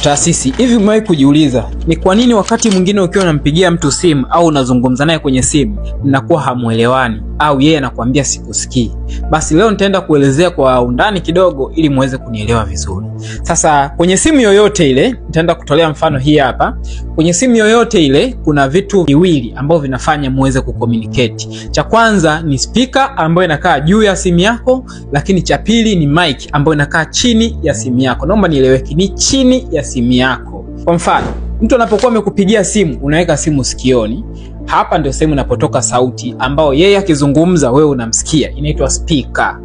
Mtaasisi, hivi umewahi kujiuliza ni kwa nini wakati mwingine ukiwa unampigia mtu simu au unazungumza naye kwenye simu mnakuwa hamuelewani au yeye anakuambia sikusikii? Basi leo nitaenda kuelezea kwa undani kidogo ili muweze kunielewa vizuri. Sasa kwenye simu yoyote ile, nitaenda kutolea mfano hii hapa. Kwenye simu yoyote ile kuna vitu viwili ambavyo vinafanya muweze kucommunicate. Cha kwanza ni speaker ambayo inakaa juu ya simu yako, lakini cha pili ni mic ambayo inakaa chini ya simu yako. Naomba nieleweke, ni chini ya simu yako. Kwa mfano, mtu anapokuwa amekupigia simu, unaweka simu sikioni, hapa ndio sehemu inapotoka sauti ambayo yeye akizungumza wewe unamsikia, inaitwa spika.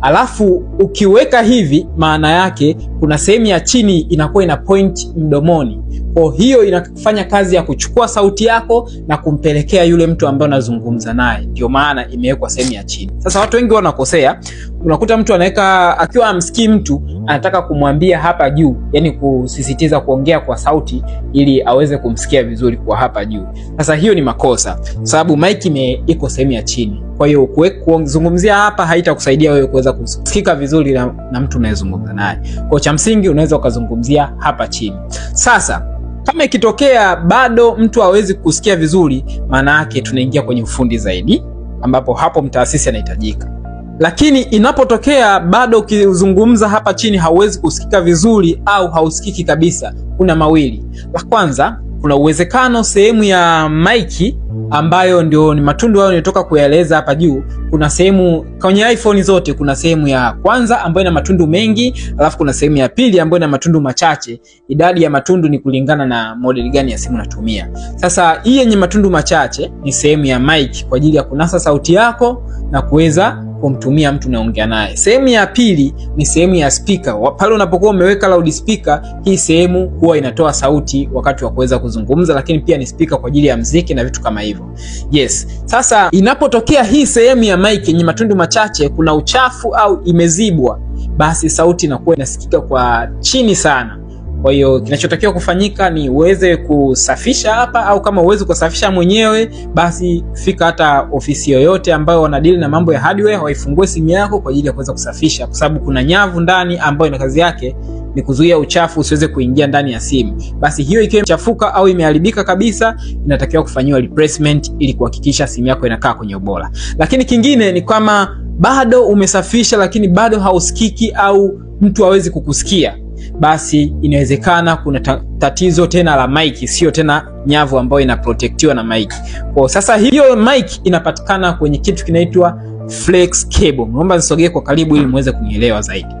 Alafu ukiweka hivi, maana yake kuna sehemu ya chini inakuwa ina point mdomoni. Kwa hiyo inafanya kazi ya kuchukua sauti yako na kumpelekea yule mtu ambaye unazungumza naye, ndio maana imewekwa sehemu ya chini. Sasa watu wengi wanakosea, unakuta mtu anaweka akiwa amsikii mtu, anataka kumwambia hapa juu, yani kusisitiza kuongea kwa sauti ili aweze kumsikia vizuri kwa hapa juu. Sasa hiyo ni makosa, sababu mic ime iko sehemu ya chini. Kwa hiyo kuzungumzia hapa haitakusaidia wewe kuweza kusikika vizuri na, na mtu unayezungumza naye. Kwa cha msingi unaweza ukazungumzia hapa chini. Sasa kama ikitokea bado mtu hawezi kusikia vizuri, maana yake tunaingia kwenye ufundi zaidi, ambapo hapo mtaasisi anahitajika. Lakini inapotokea bado ukizungumza hapa chini hauwezi kusikika vizuri au hausikiki kabisa, kuna mawili. La kwanza, kuna uwezekano sehemu ya maiki ambayo ndio ni matundu hayo nilitoka kuyaeleza hapa juu. Kuna sehemu kwenye iPhone zote, kuna sehemu ya kwanza ambayo ina matundu mengi, alafu kuna sehemu ya pili ambayo ina matundu machache. Idadi ya matundu ni kulingana na model gani ya simu natumia. Sasa hii yenye matundu machache ni sehemu ya mic kwa ajili ya kunasa sauti yako na kuweza kumtumia mtu unaongea naye. Sehemu ya pili ni sehemu ya spika. Pale unapokuwa umeweka loudspeaker, hii sehemu huwa inatoa sauti wakati wa kuweza kuzungumza, lakini pia ni spika kwa ajili ya mziki na vitu kama hivyo. Yes. Sasa inapotokea hii sehemu ya mic yenye matundu machache kuna uchafu au imezibwa, basi sauti inakuwa inasikika kwa chini sana. Kwa hiyo kinachotakiwa kufanyika ni uweze kusafisha hapa, au kama uweze kusafisha mwenyewe, basi fika hata ofisi yoyote ambayo wanadili na mambo ya hardware, waifungue simu yako kwa ajili ya kuweza kusafisha, kwa sababu kuna nyavu ndani ambayo ina kazi yake ni kuzuia uchafu usiweze kuingia ndani ya simu. Basi hiyo ikiwa imechafuka au imeharibika kabisa, inatakiwa kufanyiwa replacement ili kuhakikisha simu yako inakaa kwenye ubora. Lakini kingine ni kama bado umesafisha, lakini bado hausikiki au mtu hawezi kukusikia basi inawezekana kuna tatizo tena la mic, sio tena nyavu ambayo inaprotektiwa na mic. Kwa sasa hiyo mic inapatikana kwenye kitu kinaitwa flex cable. Naomba nisogee kwa karibu ili muweze kunielewa zaidi.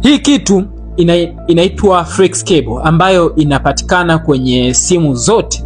Hii kitu ina, inaitwa flex cable ambayo inapatikana kwenye simu zote,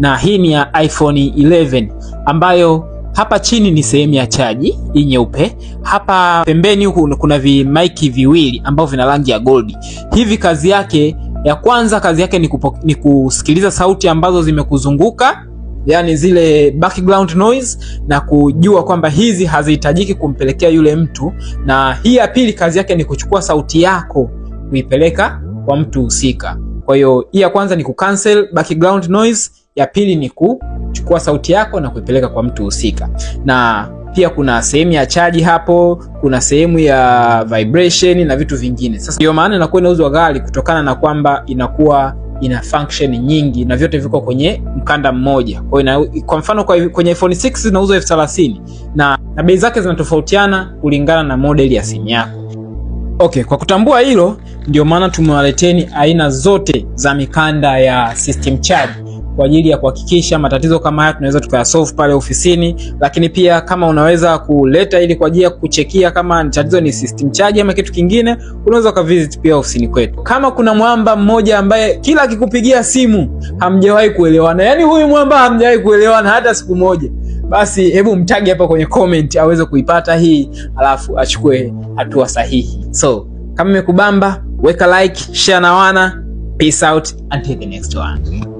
na hii ni ya iPhone 11 ambayo hapa chini ni sehemu ya chaji hii nyeupe. Hapa pembeni huku kuna vimaiki viwili ambavyo vina rangi ya goldi. Hivi kazi yake ya kwanza, kazi yake ni, kupo, ni kusikiliza sauti ambazo zimekuzunguka yani zile background noise na kujua kwamba hizi hazihitajiki kumpelekea yule mtu, na hii ya pili kazi yake ni kuchukua sauti yako kuipeleka kwa mtu husika. Kwa hiyo hii ya kwanza ni kucancel background noise, ya pili ni kuchukua sauti yako na kuipeleka kwa mtu husika. Na pia kuna sehemu ya chaji hapo, kuna sehemu ya vibration na vitu vingine. Sasa ndio maana inakuwa inauzwa ghali kutokana na kwamba inakuwa ina function nyingi na vyote viko kwenye mkanda mmoja. Kwa hiyo kwa mfano kwa, kwenye iPhone 6 zinauzwa elfu thelathini na, na bei zake zinatofautiana kulingana na model ya simu yako. Okay, kwa kutambua hilo ndio maana tumewaleteni aina zote za mikanda ya system charge kwa ajili ya kuhakikisha matatizo kama haya tunaweza tukayasolve pale ofisini, lakini pia kama unaweza kuleta ili kwa ajili ya kuchekia kama tatizo ni system charge ama kitu kingine, unaweza ukavisit pia ofisini kwetu. Kama kuna mwamba mmoja ambaye kila akikupigia simu hamjawahi kuelewana, yani huyu mwamba hamjawahi kuelewana hata siku moja, basi hebu mtagi hapa kwenye comment aweze kuipata hii, alafu achukue hatua sahihi. So kama imekubamba weka like, share na wana. Peace out until the next one.